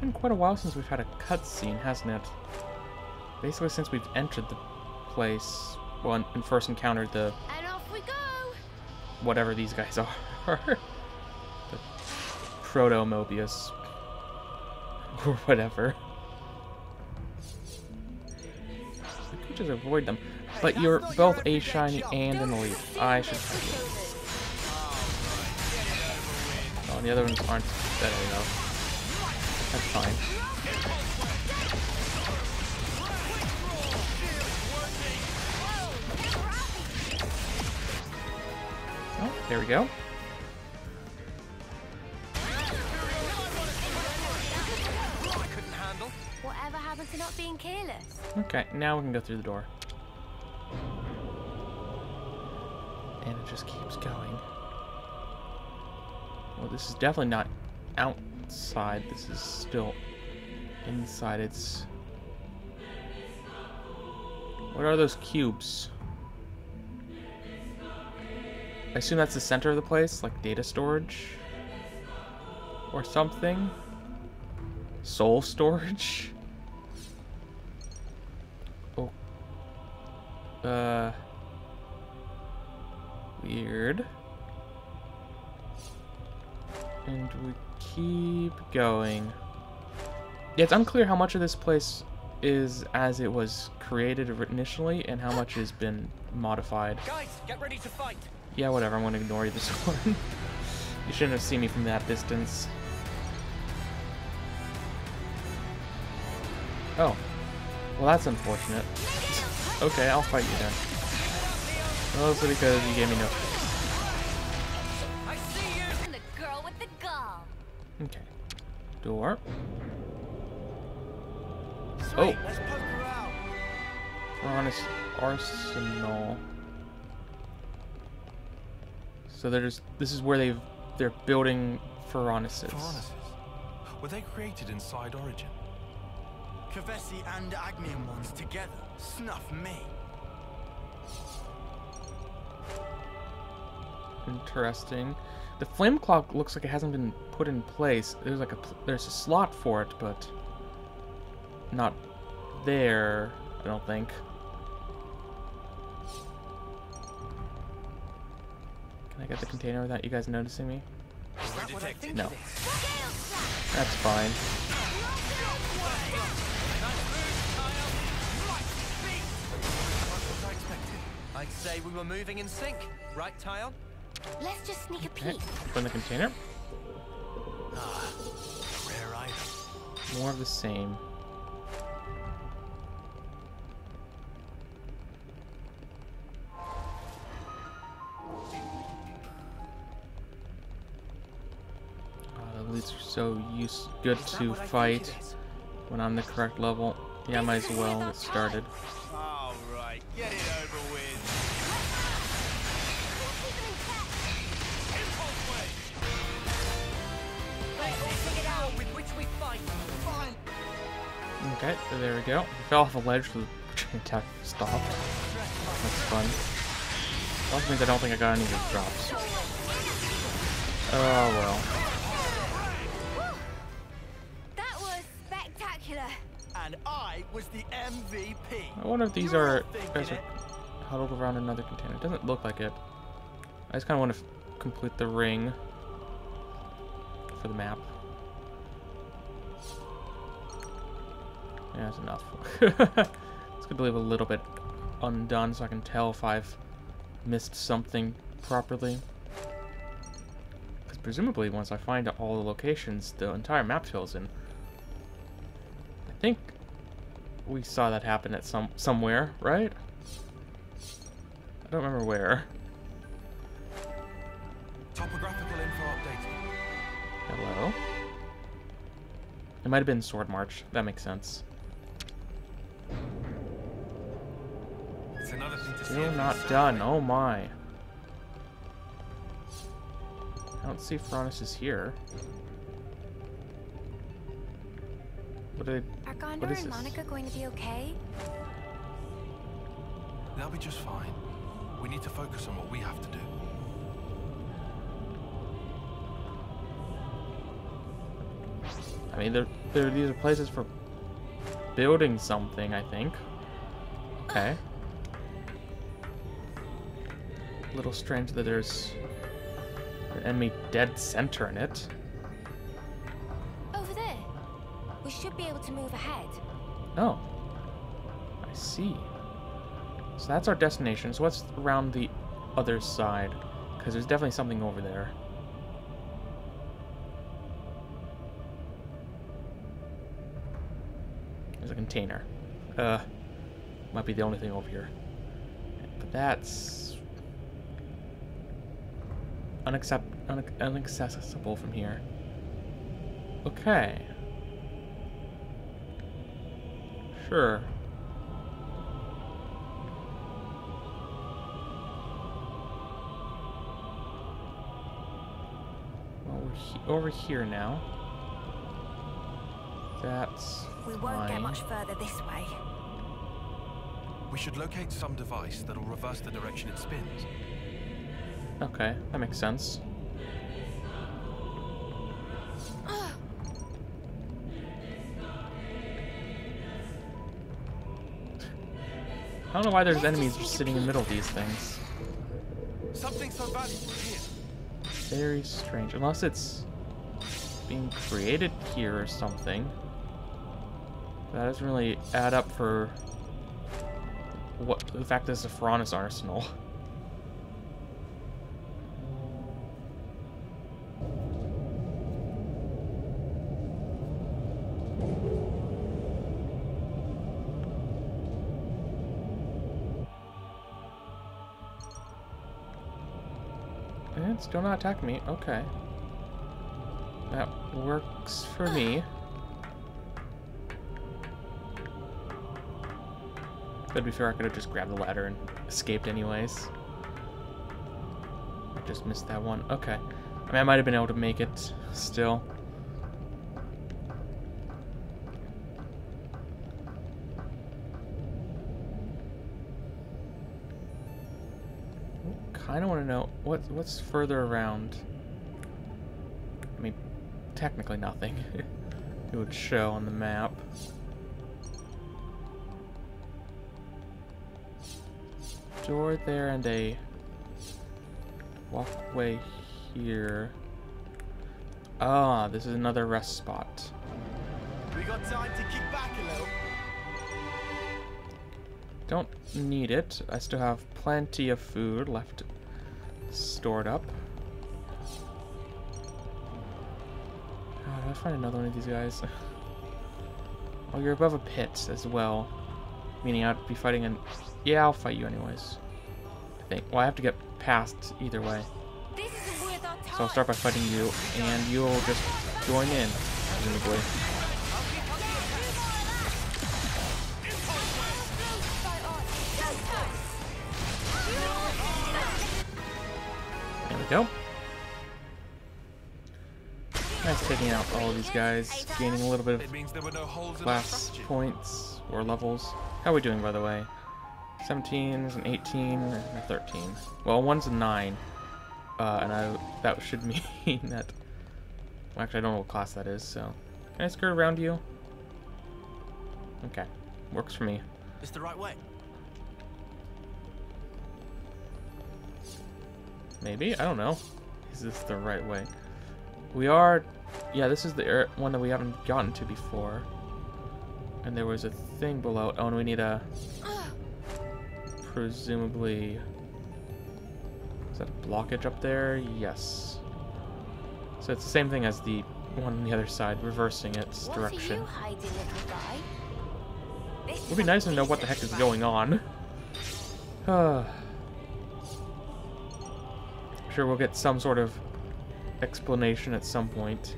been quite a while since we've had a cutscene, hasn't it? Basically since we've entered the place, well, and- and first encountered the And off we go. whatever these guys are. the Proto Moebius. Or whatever. We could just avoid them. But you're both a shiny and an elite. I should tell you. Oh, the other ones aren't that enough. That's fine. Oh, there we go. Couldn't handle. Whatever happened to not being careless? Okay, now we can go through the door. And it just keeps going. Well, this is definitely not outside. This is still inside. It's... What are those cubes? I assume that's the center of the place, like data storage? Or something? Soul storage? Oh. Uh. Weird. And we keep going. Yeah, it's unclear how much of this place is as it was created initially and how much has been modified. Guys, get ready to fight. Yeah, whatever, I'm gonna ignore you this one. you shouldn't have seen me from that distance. Oh. Well, that's unfortunate. okay, I'll fight you then. Mostly because you gave me no... Door. Sweet, Oh. let's poke her Arsenal. So there's... This is where they've... They're building Pharaonises. Piranhases. Were they created inside Origin? Kevesi and Agnian ones together. Snuff me. Interesting. The flame clock looks like it hasn't been put in place. There's like a there's a slot for it, but not there. I don't think. Can I get the container without you guys noticing me? Is that what I think No. That's fine. I'd say we were moving in sync, right, Taion? Let's just sneak a Okay, peek. open the container. Rare item. More of the same. Oh, the elites so use good to what I think fight when I'm the correct level. Yeah, I might as well get started. Okay, so there we go. Fell off a ledge for the attack stopped. That's fun. Also means I don't think I got any of the drops. Oh well. That was spectacular. And I was the MVP. I wonder if these You're are all thinking guys are huddled around another container. It doesn't look like it. I just kind of want to complete the ring for the map. Yeah, that's enough. it's good to leave a little bit undone so I can tell if I've missed something properly. Because presumably once I find all the locations, the entire map fills in. I think we saw that happen at some somewhere, right? I don't remember where. Topographical info updated. Hello? It might have been Swordmarch. That makes sense. It's another thing to Still if not done. surveyed. Oh my. I don't see Ferronis is here. What did Are What Ghondor is and? Monica going to be okay? They'll be just fine. We need to focus on what we have to do. I mean, there, there, these are places for building something, I think. Okay. Little strange that there's an enemy dead center in it. Over there. We should be able to move ahead. Oh. I see. So that's our destination. So what's around the other side? Because there's definitely something over there. There's a container. Uh, might be the only thing over here. But that's unaccept un inaccessible from here. Okay. Sure. Well, we're he over here now. That's We won't get much further this way. We should locate some device that'll reverse the direction it spins. Okay, that makes sense. I don't know why there's enemies just sitting in the middle of these things. Something so valuable here. Very strange. Unless it's being created here or something. That doesn't really add up for what the fact that it's a Ferronis arsenal. it's still not attacking me. Okay. That works for me. But be fair, I could have just grabbed the ladder and escaped anyways. I just missed that one. Okay. I mean, I might have been able to make it still. What what's further around. I mean, technically nothing. it would show on the map. Door there and a walkway here. Ah, this is another rest spot. We got time to kick back a little. Don't need it. I still have plenty of food left stored up. Ah, did I find another one of these guys? Oh, you're above a pit as well. Meaning I'd be fighting an... Yeah, I'll fight you anyways. I think. Well, I have to get past either way. This isn't worth our time. So I'll start by fighting you, and you'll just join in, presumably. Go. Nice taking out all of these guys, gaining a little bit of means there were no holes in the class points or levels. How are we doing, by the way? 17, an 18, and a 13. Well, one's a 9. Uh, and I that should mean that... Well, actually, I don't know what class that is, so... Can I skirt around you? Okay. Works for me. It's the right way. Maybe? I don't know. Is this the right way? We are... Yeah, this is the air one that we haven't gotten to before. And there was a thing below. Oh, and we need a... Presumably... Is that a blockage up there? Yes. So it's the same thing as the one on the other side, reversing its What direction. hiding, little guy? This It would be nice to know what the heck is going on. Sure we'll get some sort of explanation at some point.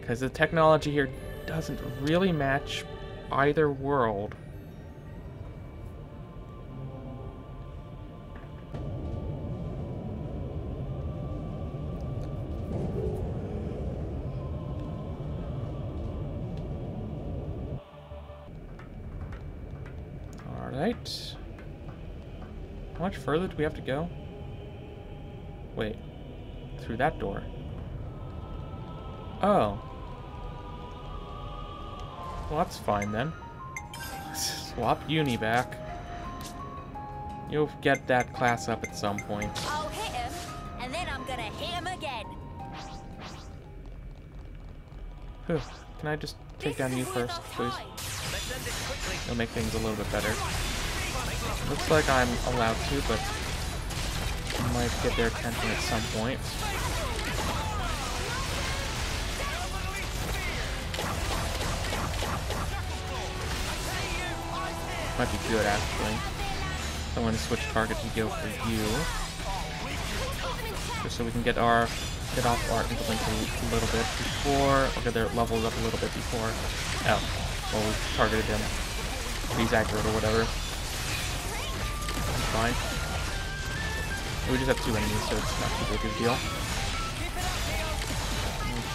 Because the technology here doesn't really match either world. Alright. How much further do we have to go? Wait. Through that door. Oh. Well, that's fine then. Swap Eunie back. You'll get that class up at some point. I'll hit him, and then I'm gonna hit him again. Whew. Can I just take down you first, please? Let's end it quickly. It'll make things a little bit better. Looks like I'm allowed to, but I might get their attention at some point. Might be good, actually. I want to switch target to go for you. Just so we can get our get off our Interlink a little bit before okay they're leveled up a little bit before oh well we targeted him he's accurate or whatever It's fine we just have two enemies so it's not too big a deal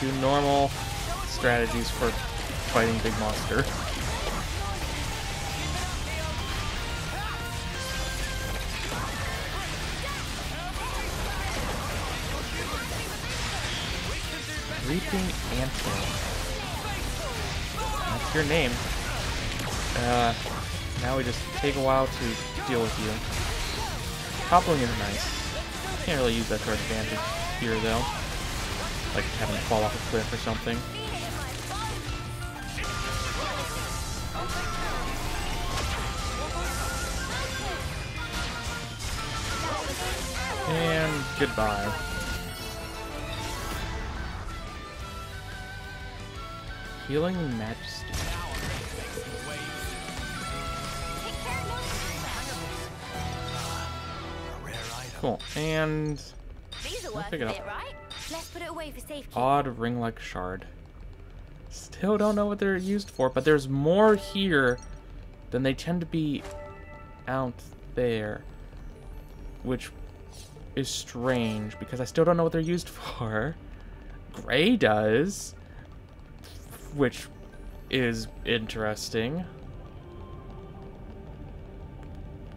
do normal strategies for fighting big monster Reaping Anthill. That's your name. Uh, now we just take a while to deal with you. Toppling is nice. Can't really use that to our advantage here, though. Like having to fall off a cliff or something. And goodbye. Healing Majesty. Cool. And These are I'll pick it up. right? Let's put it away for safekeeping. odd ring-like shard. Still don't know what they're used for, but there's more here than they tend to be out there. Which is strange, because I still don't know what they're used for. Gray does. Which is interesting.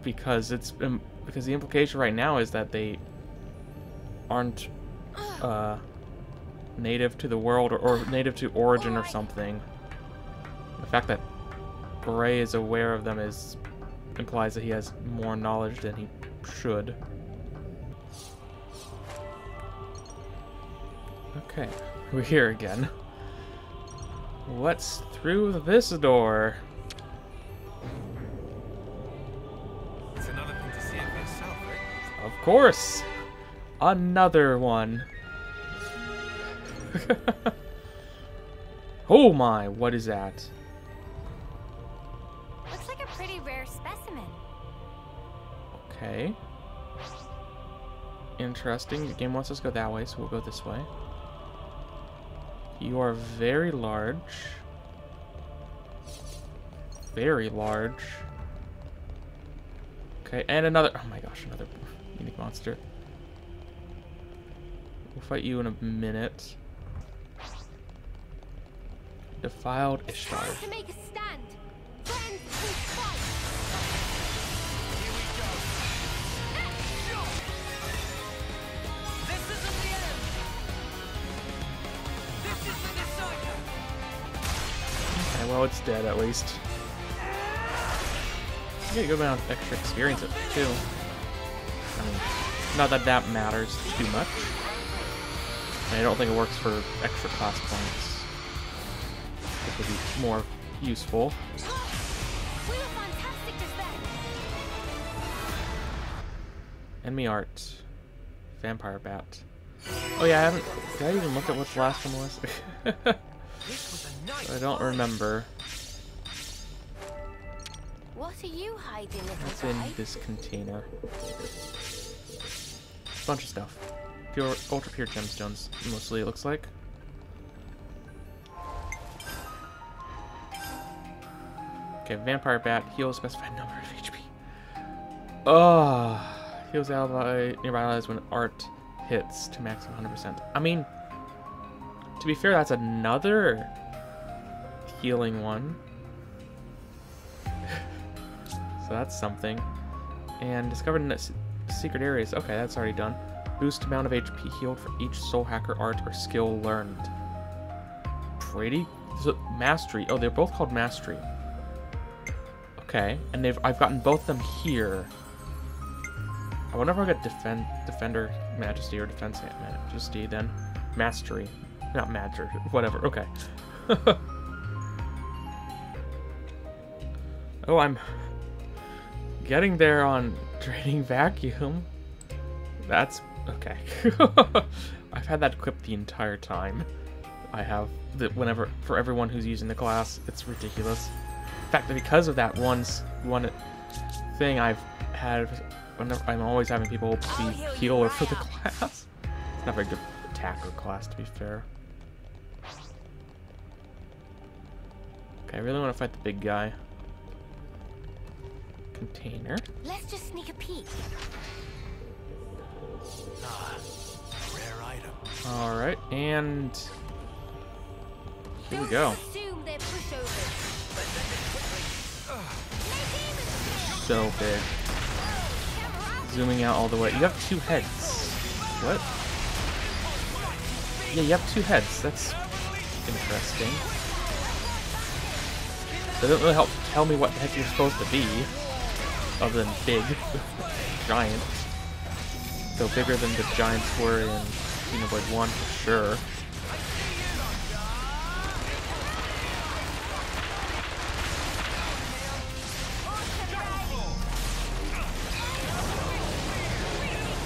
Because it's um, because the implication right now is that they aren't uh, native to the world or, or native to origin or something. The fact that Gray is aware of them is implies that he has more knowledge than he should. Okay, we're here again. What's through this door? Of course! Another one. oh my, what is that? Looks like a pretty rare specimen. Okay. Interesting. The game wants us to go that way, so we'll go this way. You are very large. Very large. Okay, and another. Oh my gosh, another unique monster. We'll fight you in a minute. Defiled Ishtar. Time to make a stand. Friends who fight. This isn't the end. This is the decider. Okay, well, it's dead at least. You get a good amount of extra experience it too. I mean, not that that matters too much. And I don't think it works for extra class points. It would be more useful. Enemy art. Vampire bat. Oh yeah, I haven't. Did I even look at what the last one was? I don't remember. What are you hiding, little What's in this container? Bunch of stuff. Pure, ultra pure gemstones, mostly it looks like. Okay, vampire bat heals specified number of HP. Oh, ah, heals ally nearby allies when art hits to maximum 100%. I mean, to be fair, that's another healing one. So that's something. And discovered in secret areas. Okay, that's already done. Boost amount of HP healed for each soul hacker art or skill learned. Pretty? so, mastery. Oh, they're both called mastery. Okay, and they've I've gotten both of them here. I wonder if I get defend defender majesty or defense majesty then mastery, not master, whatever. Okay. oh, I'm getting there on draining vacuum. That's okay. I've had that equipped the entire time. I have that whenever for everyone who's using the class, it's ridiculous. In fact, because of that one one thing, I've had whenever I'm always having people be healer for the class. It's not a very good attacker class, to be fair. Okay, I really want to fight the big guy. Container. Let's just sneak a peek. Rare item. All right, and here we Don't go. They're pushovers. So big. Zooming out all the way. You have two heads. What? Yeah, you have two heads. That's interesting. They don't really help tell me what the heck you're supposed to be, other than big, giant. Though bigger than the giants were in Xenoblade 1 for sure.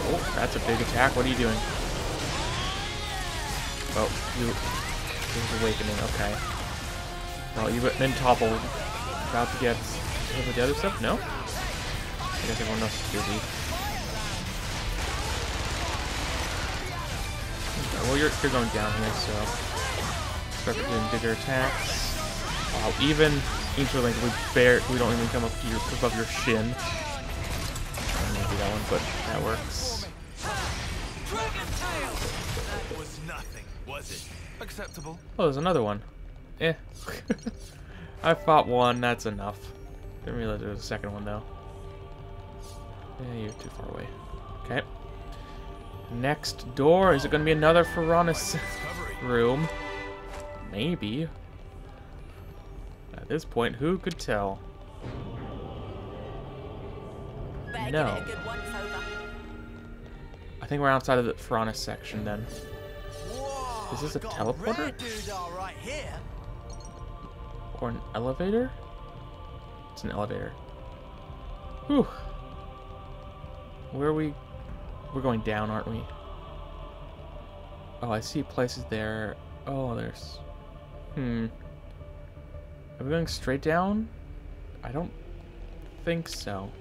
Oh, that's a big attack. What are you doing? Oh, you. He's awakening. Okay. Well, you've been toppled. About to get the other stuff? No? Okay, well, you're, you're going down here, so. Start doing bigger attacks. Wow, even Interlink, we bear, we don't even come up to your, above your shin. Maybe that one, but that works. That was nothing, was it? Acceptable. Oh, there's another one. Eh. I fought one, that's enough. Didn't realize there was a second one, though. Yeah, you're too far away. Okay. Next door. Is it going to be another Ferronis room? Maybe. At this point, who could tell? No. give it a good once over. I think we're outside of the Ferronis section then. Is this a teleporter? rare doodah right here. Or an elevator? It's an elevator. Whew. Where are we? We're going down, aren't we? Oh, I see places there. Oh, there's... Hmm. Are we going straight down? I don't think so.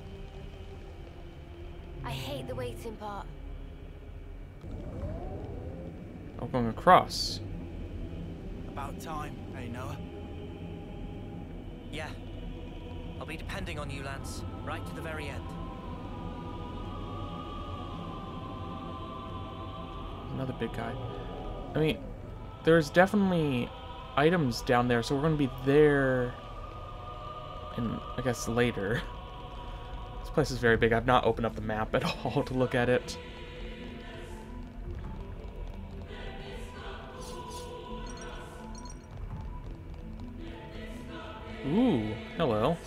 I hate the waiting part. Oh, we're going across. About time, hey Noah? Yeah. I'll be depending on you, Lanz, right to the very end. Another big guy. I mean, there's definitely items down there, so we're going to be there in, I guess, later. This place is very big. I've not opened up the map at all to look at it. Ooh, hello.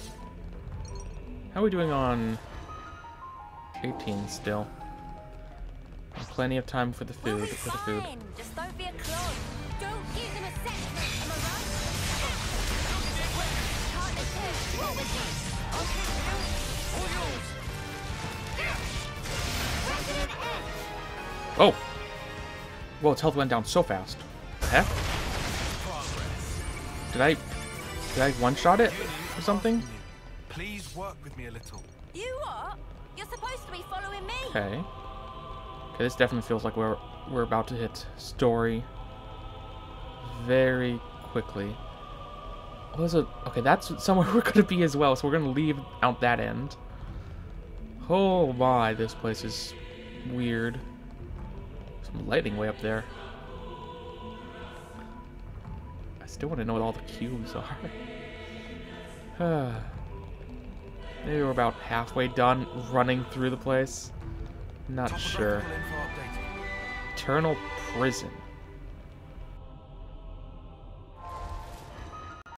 How are we doing on 18 still? Plenty of time for the food. For the food. Just don't be a clone. Don't give them a second. Am I right? Partners here. Roll with me. Resident Edge. Oh! Well, its health went down so fast. The heck? Did I... Did I one-shot it or something? Please work with me a little. You what? You're supposed to be following me. Okay. Okay, this definitely feels like we're we're about to hit story very quickly. Oh, there's a okay. That's somewhere we're gonna be as well. So we're gonna leave out that end. Oh my, this place is weird. Some lightning way up there. I still want to know what all the cubes are. Maybe we're about halfway done running through the place. Not sure. Eternal Prison.